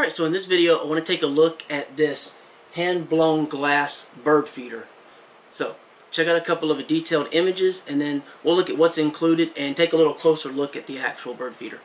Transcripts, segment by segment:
Alright, so in this video I want to take a look at this hand-blown glass bird feeder. So, check out a couple of detailed images and then we'll look at what's included and take a little closer look at the actual bird feeder.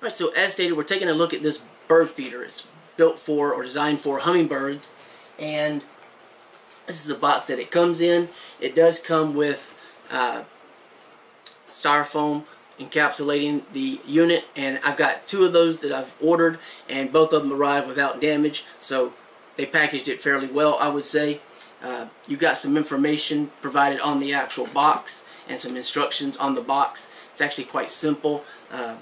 Alright, so as stated, we're taking a look at this bird feeder. It's built for or designed for hummingbirds. And this is the box that it comes in. It does come with uh, styrofoam encapsulating the unit. And I've got two of those that I've ordered. And both of them arrived without damage. So they packaged it fairly well, I would say. Uh, you've got some information provided on the actual box and some instructions on the box. It's actually quite simple. Uh,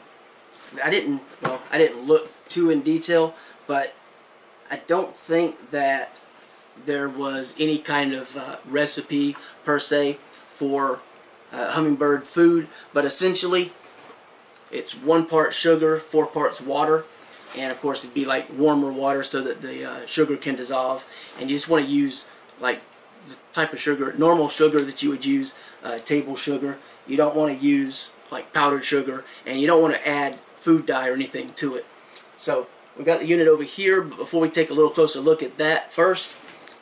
I didn't, well, I didn't look too in detail, but I don't think that there was any kind of uh, recipe per se for uh, hummingbird food, but essentially it's one part sugar, four parts water, and of course it'd be like warmer water so that the uh, sugar can dissolve, and you just want to use like the type of sugar, normal sugar that you would use, uh, table sugar. You don't want to use like powdered sugar, and you don't want to add food dye or anything to it. So we've got the unit over here, but before we take a little closer look at that first,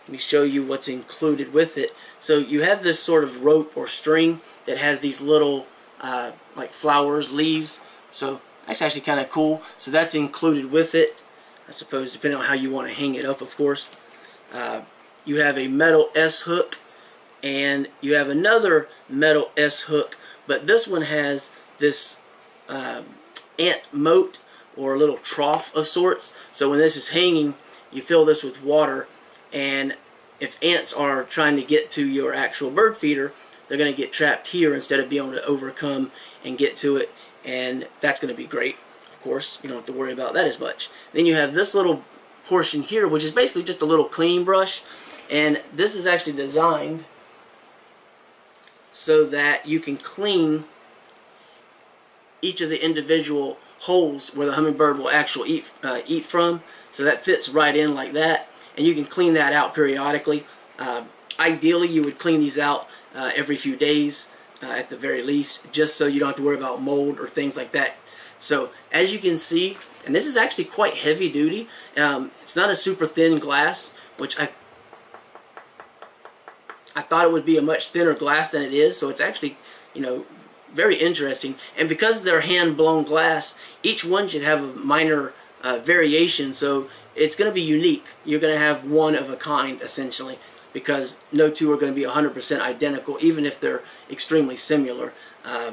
let me show you what's included with it. So you have this sort of rope or string that has these little uh, like flowers, leaves. So that's actually kind of cool. So that's included with it. I suppose depending on how you want to hang it up, of course. Uh, you have a metal S-hook and you have another metal S-hook, but this one has this um, ant moat or a little trough of sorts. So when this is hanging, you fill this with water and if ants are trying to get to your actual bird feeder, they're going to get trapped here instead of being able to overcome and get to it and that's going to be great. Of course, you don't have to worry about that as much. Then you have this little portion here which is basically just a little clean brush and this is actually designed so that you can clean each of the individual holes where the hummingbird will actually eat, uh, eat from. So that fits right in like that. And you can clean that out periodically. Uh, ideally, you would clean these out uh, every few days uh, at the very least, just so you don't have to worry about mold or things like that. So as you can see, and this is actually quite heavy duty. Um, it's not a super thin glass, which I I thought it would be a much thinner glass than it is. So it's actually, you know, very interesting. And because they're hand-blown glass, each one should have a minor uh, variation, so it's going to be unique. You're going to have one of a kind, essentially, because no two are going to be 100% identical, even if they're extremely similar. Uh,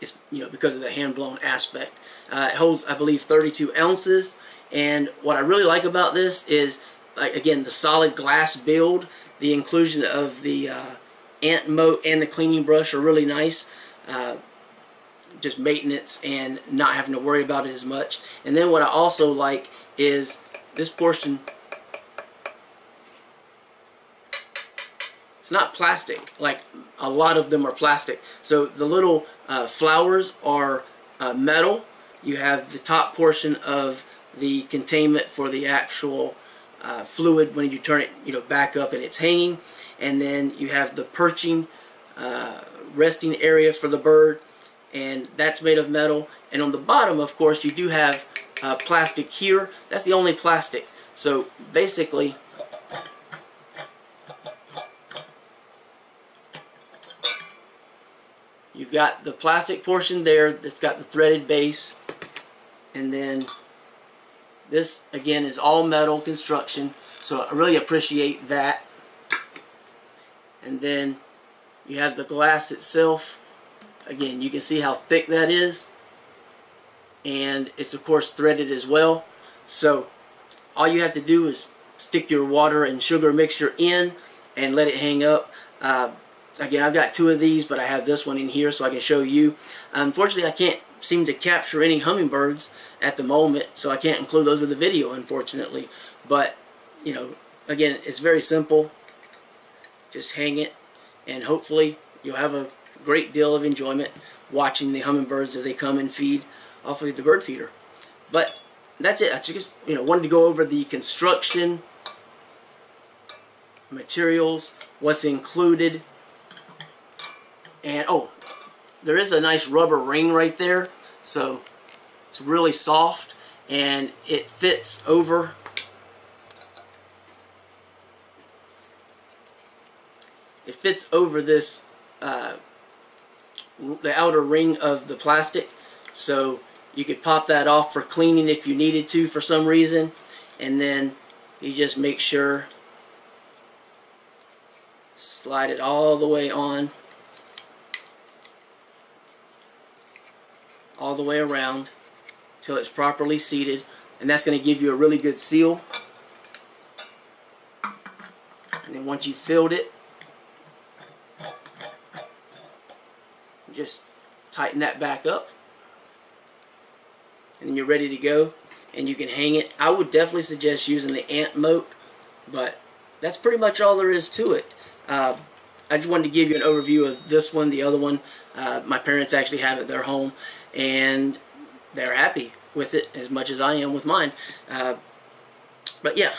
it's, you know, because of the hand-blown aspect. Uh, it holds, I believe, 32 ounces, and what I really like about this is, like, again, the solid glass build, the inclusion of the uh, ant moat and the cleaning brush are really nice. Uh, just maintenance and not having to worry about it as much. And then what I also like is this portion. It's not plastic. Like a lot of them are plastic. So the little uh, flowers are uh, metal. You have the top portion of the containment for the actual uh, fluid when you turn it you know back up and it's hanging and then you have the perching uh, resting area for the bird and that's made of metal and on the bottom of course you do have uh, plastic here that's the only plastic so basically you've got the plastic portion there that's got the threaded base and then this, again, is all metal construction. So I really appreciate that. And then you have the glass itself. Again, you can see how thick that is. And it's of course threaded as well. So all you have to do is stick your water and sugar mixture in and let it hang up. Uh, again, I've got two of these, but I have this one in here so I can show you. Unfortunately, I can't seem to capture any hummingbirds at the moment, so I can't include those with the video, unfortunately. But, you know, again, it's very simple. Just hang it, and hopefully you'll have a great deal of enjoyment watching the hummingbirds as they come and feed off of the bird feeder. But that's it. I just you know wanted to go over the construction materials, what's included, and oh, there is a nice rubber ring right there, so it's really soft and it fits over it fits over this uh, the outer ring of the plastic so you could pop that off for cleaning if you needed to for some reason. And then you just make sure slide it all the way on all the way around till it's properly seated and that's going to give you a really good seal and then once you filled it just tighten that back up and you're ready to go and you can hang it. I would definitely suggest using the ant moat, but that's pretty much all there is to it. Uh, I just wanted to give you an overview of this one, the other one. Uh, my parents actually have it at their home, and they're happy with it as much as I am with mine. Uh, but yeah,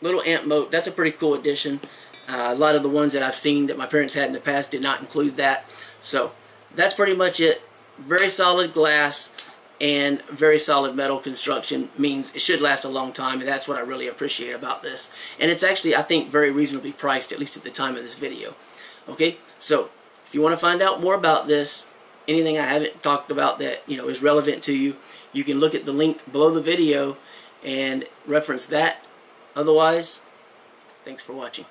little ant moat, that's a pretty cool addition. Uh, a lot of the ones that I've seen that my parents had in the past did not include that. So that's pretty much it. Very solid glass and very solid metal construction means it should last a long time and that's what I really appreciate about this. And it's actually I think very reasonably priced at least at the time of this video. Okay? So if you want to find out more about this anything I haven't talked about that you know is relevant to you you can look at the link below the video and reference that. Otherwise thanks for watching